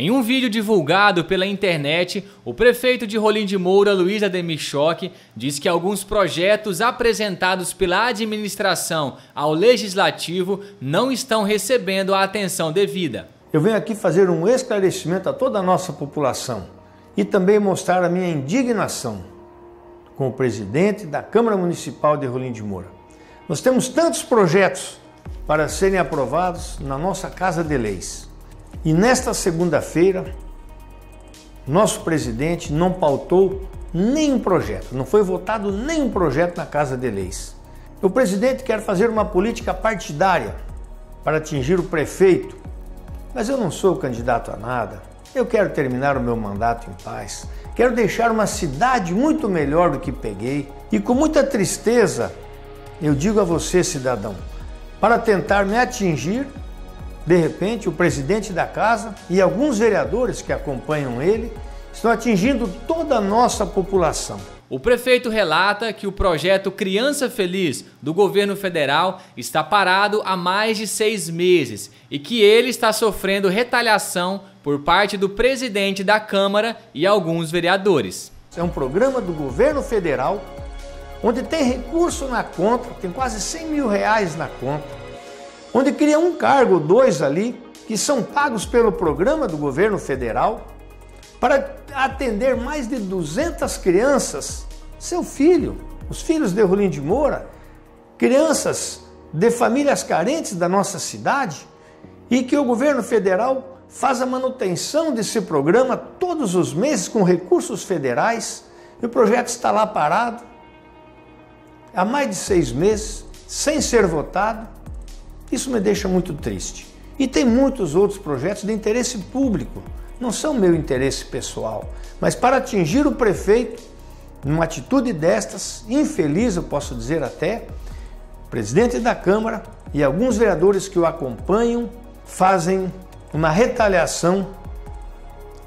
Em um vídeo divulgado pela internet, o prefeito de Rolim de Moura, Luiz Ademir Choque, diz que alguns projetos apresentados pela administração ao legislativo não estão recebendo a atenção devida. Eu venho aqui fazer um esclarecimento a toda a nossa população e também mostrar a minha indignação com o presidente da Câmara Municipal de Rolim de Moura. Nós temos tantos projetos para serem aprovados na nossa Casa de Leis. E nesta segunda-feira, nosso presidente não pautou nenhum projeto, não foi votado nenhum projeto na Casa de Leis. O presidente quer fazer uma política partidária para atingir o prefeito, mas eu não sou candidato a nada. Eu quero terminar o meu mandato em paz. Quero deixar uma cidade muito melhor do que peguei. E com muita tristeza, eu digo a você, cidadão, para tentar me atingir, de repente, o presidente da casa e alguns vereadores que acompanham ele estão atingindo toda a nossa população. O prefeito relata que o projeto Criança Feliz do governo federal está parado há mais de seis meses e que ele está sofrendo retaliação por parte do presidente da Câmara e alguns vereadores. É um programa do governo federal onde tem recurso na conta, tem quase 100 mil reais na conta, onde cria um cargo ou dois ali, que são pagos pelo programa do governo federal, para atender mais de 200 crianças, seu filho, os filhos de Rolim de Moura, crianças de famílias carentes da nossa cidade, e que o governo federal faz a manutenção desse programa todos os meses com recursos federais, e o projeto está lá parado, há mais de seis meses, sem ser votado, isso me deixa muito triste. E tem muitos outros projetos de interesse público, não são meu interesse pessoal, mas para atingir o prefeito, numa atitude destas, infeliz eu posso dizer até, o presidente da Câmara e alguns vereadores que o acompanham fazem uma retaliação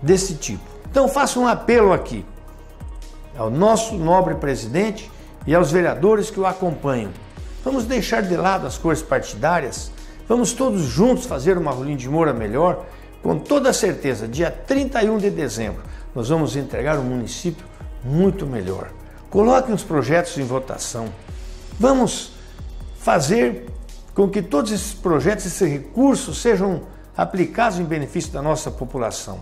desse tipo. Então faço um apelo aqui ao nosso nobre presidente e aos vereadores que o acompanham. Vamos deixar de lado as cores partidárias, vamos todos juntos fazer uma Rolim de Moura melhor. Com toda certeza, dia 31 de dezembro, nós vamos entregar um município muito melhor. Coloquem os projetos em votação. Vamos fazer com que todos esses projetos, esses recursos sejam aplicados em benefício da nossa população.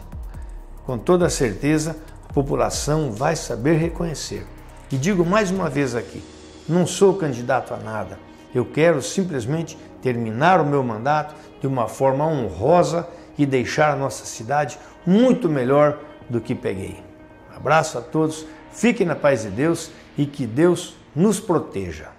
Com toda certeza, a população vai saber reconhecer. E digo mais uma vez aqui: não sou candidato a nada. Eu quero simplesmente terminar o meu mandato de uma forma honrosa e deixar a nossa cidade muito melhor do que peguei. abraço a todos, fiquem na paz de Deus e que Deus nos proteja.